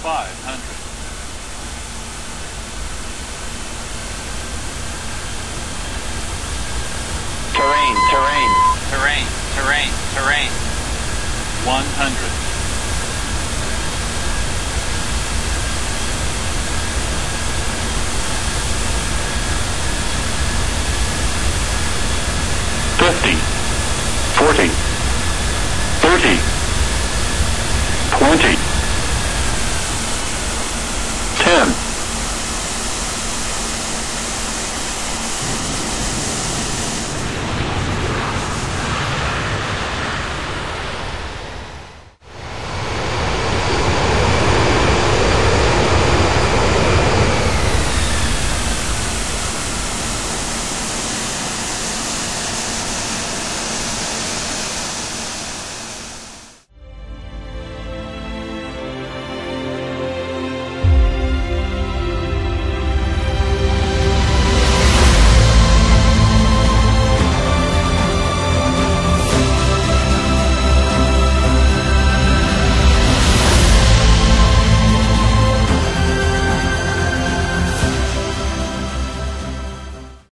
five hundred. Terrain, terrain. Terrain, terrain, terrain. One hundred. Fifty. Forty. Thirty. Twenty.